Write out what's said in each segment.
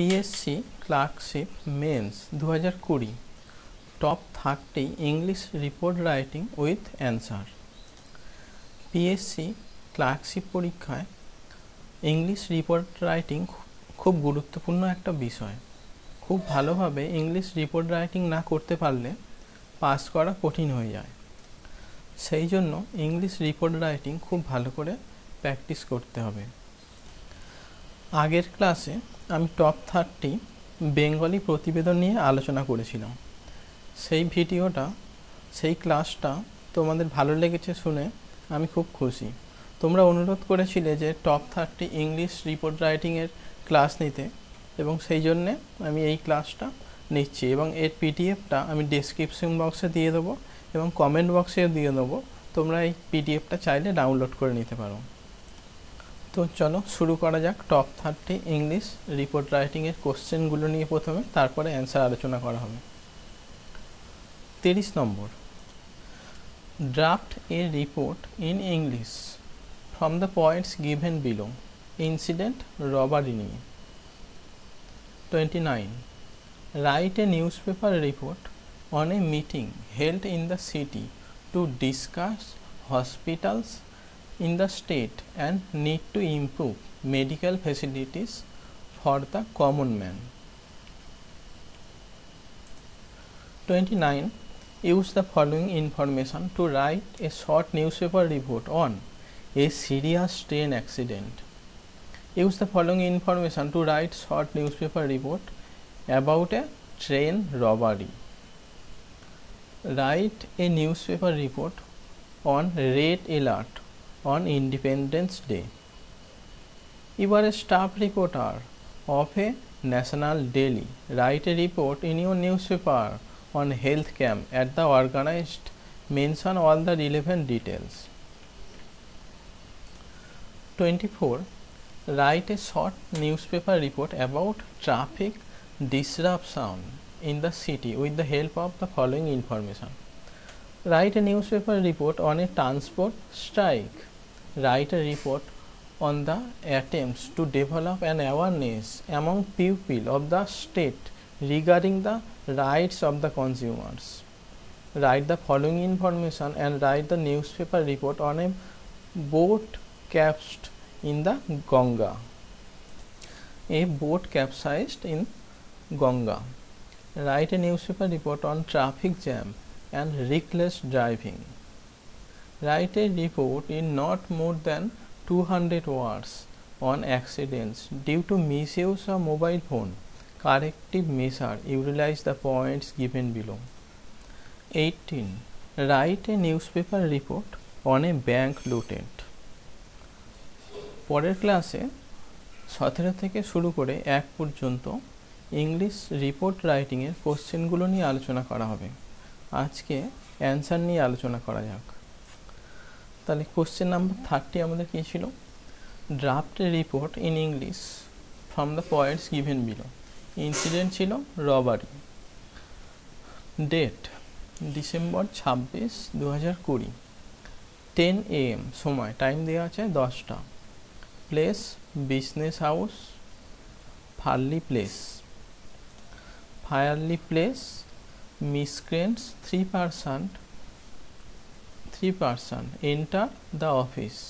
PSC clerkship men's দু হাজার কুড়ি। Top thirty English report writing with answer PSC clerkship পরীক্ষায় ইংলিশ রিপোর্ট রাইটিং খুব গুরুত্বপূর্ণ একটা বিষয়। খুব ভালোভাবে ইংলিশ রিপোর্ট রাইটিং না করতে পারলে পাস করা কঠিন হয়ে যায়। সেই জন্য ইংলিশ রিপোর্ট রাইটিং খুব ভালো করে প্র্যাকটিস করতে হবে। আগের ক্লাসে আমি টপ থার্টি বেঙ্গলি প্রতিবেদন নিয়ে আলোচনা করেছিলাম। সেই ভিডিওটা, সেই ক্লাসটা তোমাদের ভালো লেগেছে শুনে আমি খুব খুশি। তোমরা অনুরোধ করেছিলে যে টপ থার্টি ইংলিশ রিপোর্ট রাইটিংয়ের ক্লাস নিতে এবং সেই জন্যে আমি এই ক্লাসটা নিচ্ছি এবং এর পিডিএফটা আমি ডেসক্রিপশন বক্সে দিয়ে দেবো এবং কমেন্ট বক্সেও দিয়ে দেবো। তোমরা এই পিডিএফটা চাইলে ডাউনলোড করে নিতে পারো। তো চলো শুরু করা যাক টপ থার্টি ইংলিশ রিপোর্ট রাইটিংয়ের কোশ্চেনগুলো নিয়ে প্রথমে, তারপরে অ্যান্সার আলোচনা করা হবে। তিরিশ নম্বর। Draft a report in English from the points given below incident robbery নিয়ে। Twenty nine write a newspaper report on a meeting held in the city to discuss hospitals in the state and need to improve medical facilities for the common man. 29. Use the following information to write a short newspaper report on a serious train accident. Use the following information to write short newspaper report about a train robbery. Write a newspaper report on red alert on Independence Day. You are a staff reporter of a national daily. Write a report in your newspaper on health camp at the organized. Mention all the relevant details. 24. Write a short newspaper report about traffic disruption in the city with the help of the following information. Write a newspaper report on a transport strike. Write a report on the attempts to develop an awareness among people of the state regarding the rights of the consumers. Write the following information and write the newspaper report on a boat capsized in the Ganga. A boat capsized in Ganga write a newspaper report on traffic jam and reckless driving. Write a report in not more than 200 words on accidents due to misuse of mobile phone. Corrective measure utilize the points given below. 18. Write a newspaper report on a bank looted. পরের ক্লাসে সতেরো থেকে শুরু করে এক পর্যন্ত English report রাইটিংয়ের কোশ্চেনগুলো নিয়ে আলোচনা করা হবে আজকে অ্যান্সার নিয়ে আলোচনা করা যাক। তাহলে কোশ্চেন নাম্বার থার্টি আমাদের কী ছিল? Draft report in English from the points given below incident ছিল রবারি ডেট ডিসেম্বর ছাব্বিশ দু হাজার কুড়ি টেন এম সময় টাইম দেওয়া আছে দশটা। Place business house Fairlie Place Fairlie Place miscreants, three person three person enter the office.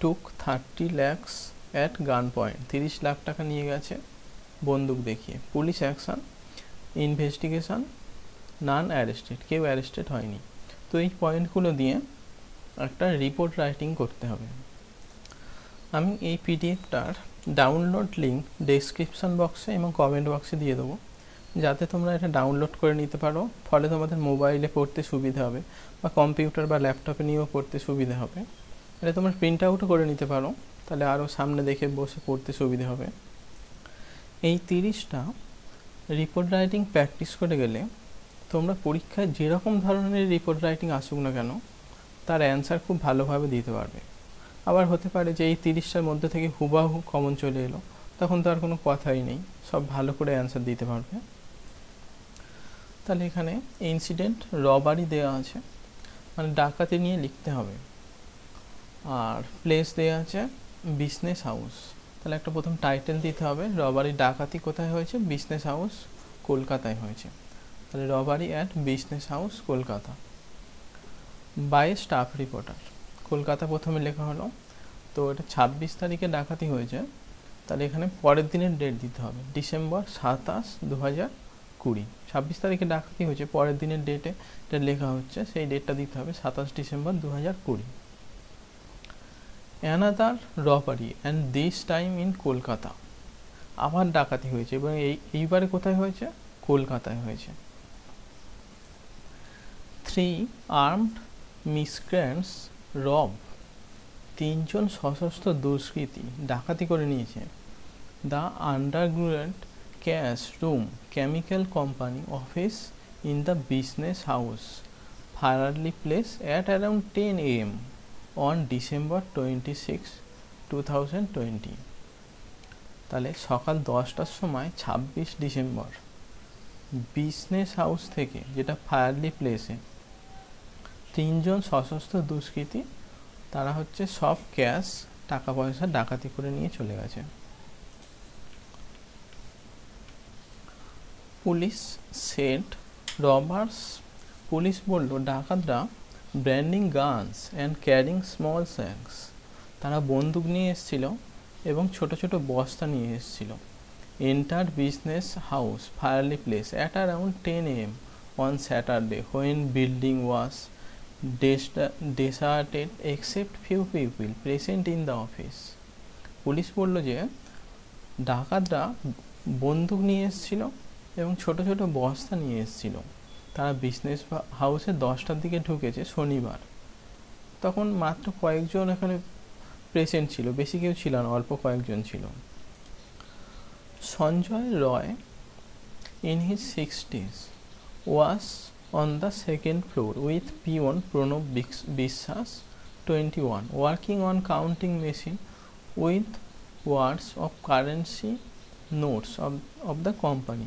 Took thirty lakhs at gun point তিরিশ লাখ টাকা নিয়ে গেছে। বন্দুক দেখিয়ে। Police action investigation none arrested কেউ অ্যারেস্টেড হয়নি। তো এই পয়েন্টগুলো দিয়ে একটা রিপোর্ট রাইটিং করতে হবে। আমি এই পিডিএফটার ডাউনলোড লিঙ্ক ডেসক্রিপশন বক্সে এবং কমেন্ট বক্সে দিয়ে দেবো। যাতে তোমরা এটা ডাউনলোড করে নিতে পারো। ফলে তোমাদের মোবাইলে পড়তে সুবিধা হবে বা কম্পিউটার বা ল্যাপটপে নিয়েও পড়তে সুবিধা হবে। এটা তোমরা প্রিন্ট আউটও করে নিতে পারো। তাহলে আরও সামনে দেখে বসে পড়তে সুবিধা হবে। এই তিরিশটা রিপোর্ট রাইটিং প্র্যাকটিস করে গেলে তোমরা পরীক্ষায় যেরকম ধরনের রিপোর্ট রাইটিং আসুক না কেন, তার অ্যান্সার খুব ভালোভাবে দিতে পারবে। আবার হতে পারে যে এই তিরিশটার মধ্যে থেকে হুবাহু কমন চলে এলো, তখন তো আর কোনো কথাই নেই। সব ভালো করে অ্যান্সার দিতে পারবে। তাহলে এখানে ইনসিডেন্ট রবারি দেওয়া আছে। মানে ডাকাতি নিয়ে লিখতে হবে। আর প্লেস দেওয়া আছে বিজনেস হাউস তাহলে একটা প্রথম টাইটেল দিতে হবে রবারি ডাকাতি কোথায় হয়েছে? বিজনেস হাউস কলকাতায় হয়েছে। তাহলে robbery at business house Kolkata. By staff reporter Kolkata প্রথমে লেখা হলো, তো এটা ছাব্বিশ তারিখে ডাকাতি হয়েছে। তাহলে এখানে পরের দিনের ডেট দিতে হবে। ডিসেম্বর সাতাশ দু হাজার কুড়ি। ছাব্বিশ তারিখে ডাকাতি হয়েছে? পরের দিনের ডেটে এটা লেখা হচ্ছে, সেই ডেটটা দিতে হবে, সাতাশ ডিসেম্বর দু হাজার কুড়ি। Another robbery and this time in Kolkata. আবার ডাকাতি হয়েছে, এবং এই, এইবারে কোথায় হয়েছে? কলকাতায় হয়েছে। থ্রি আর্মড মিসক্রেন্টস রব তিনজন সশস্ত্র দুষ্কৃতী। ডাকাতি করে নিয়েছে। The underground company office in the business house Fairlie Place at around ten AM on December twenty six, two thousand twenty. তাহলে সকাল দশটার সময় ছাব্বিশ ডিসেম্বর, বিজনেস হাউস থেকে যেটা ফায়ারলি প্লেসে, তিনজন সশস্ত্র দুষ্কৃতী, তারা হচ্ছে সব ক্যাশ, টাকা পয়সা ডাকাতি করে নিয়ে চলে গেছে। পুলিশ সেট রবার্স পুলিশ বলল, ডাকাতরা branding guns and carrying small sacks তারা বন্দুক নিয়ে এসেছিল এবং ছোট ছোট বস্তা নিয়ে এসেছিল। Enter business house, Fairlie Place, at around ten AM on Saturday, when building was deserted except few people present in the office police বলল যে, ডাকাতরা বন্দুক নিয়ে এসেছিল এবং ছোট ছোট বস্তা নিয়ে এসেছিল। তারা বিজনেস হাউসে দশটার দিকে ঢুকেছে শনিবার। তখন মাত্র কয়েকজন এখানে প্রেসেন্ট ছিল, বেশি কেউ ছিল না, অল্প কয়েকজন ছিল। Sanjay Roy in his sixties was on the second floor with P one Pranab Biswas twenty one working on counting machine with words of currency notes of off the company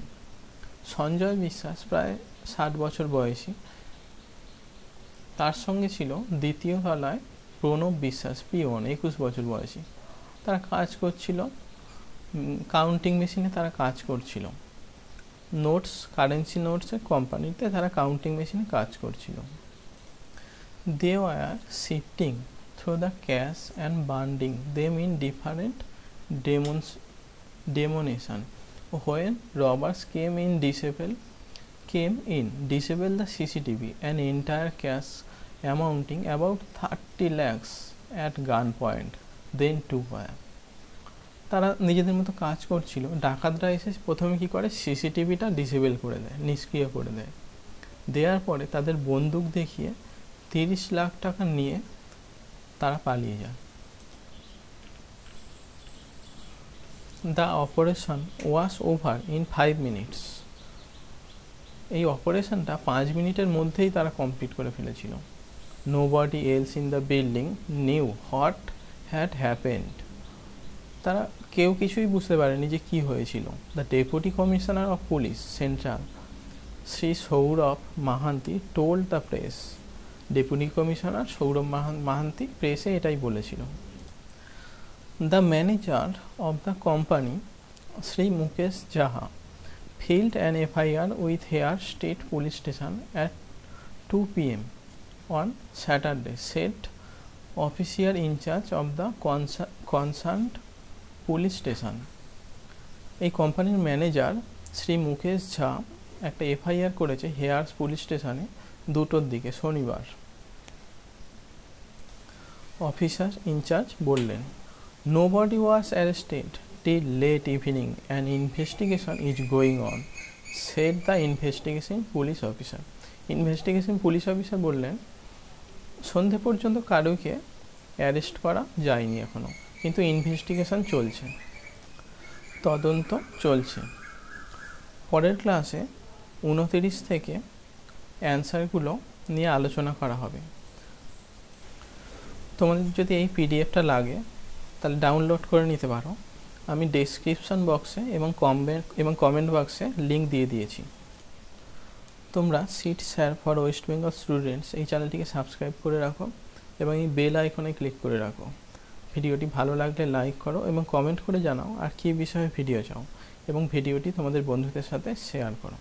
Sanjay Biswas প্রায় ষাট বছর বয়সী। তার সঙ্গে ছিল দ্বিতীয় তলায় প্রণব বিশ্বাস, পিওন, একুশ বছর বয়সী। তারা কাজ করছিল কাউন্টিং মেশিনে তারা কাজ করছিল। নোটস কারেন্সি নোটসের কোম্পানিতে তারা কাউন্টিং মেশিনে কাজ করছিল। They were shifting through the cash and banding they mean different denoms denomination robbers came in disable came in disable the CCTV and entire cash amounting about thirty lakhs at gun point then to fire তারা নিজেদের মতো কাজ করছিল। ডাকাতরা এসে প্রথমে কি করে? সিসিটিভিটা ডিসেবল করে দেয়, নিষ্ক্রিয় করে দেয়। দেওয়ার পরে তাদের বন্দুক দেখিয়ে তিরিশ লাখ টাকা নিয়ে তারা পালিয়ে যায়। The operation was over in five minutes এই অপারেশনটা পাঁচ মিনিটের মধ্যেই তারা কমপ্লিট করে ফেলেছিল। Nobody else in the building knew what had happened তারা কেউ কিছুই বুঝতে পারেনি যে কি হয়েছিল। The deputy commissioner of police central Shri Saurav Mahanti told the press deputy commissioner Saurav Mahanti প্রেসে এটাই বলেছিল। The manager of the company Shri Mukesh Jha filed an FIR with Hare state police station at two P M on Saturday set অফিসিয়ার in charge of the concerned police station এই কোম্পানির manager Shri Mukesh ঝা একটা FIR করেছে here's police স্টেশনে দুটোর দিকে শনিবার। Officer in charge বললেন body was arrested till late evening and investigation is going on said the investigation police officer investigation police officer বললেন, সন্ধে পর্যন্ত কারোকে অ্যারেস্ট করা যায়নি এখনও কিন্তু ইনভেস্টিগেশন চলছে। তদন্ত চলছে। পরের ক্লাসে উনতিরিশ থেকে অ্যান্সারগুলো নিয়ে আলোচনা করা হবে। তোমাদের যদি এই পিডিএফটা লাগে তাহলে ডাউনলোড করে নিতে পারো। আমি ডেসক্রিপশন বক্সে এবং কমেন্ট এবং কমেন্ট বক্সে লিঙ্ক দিয়ে দিয়েছি। তোমরা seat sir for West Bengal students এই চ্যানেলটিকে সাবস্ক্রাইব করে রাখো এবং এই বেল আইকনে ক্লিক করে রাখো। ভিডিওটি ভালো লাগলে লাইক করো এবং কমেন্ট করে জানাও আর কী বিষয়ে ভিডিও চাও এবং ভিডিওটি তোমাদের বন্ধুদের সাথে শেয়ার করো।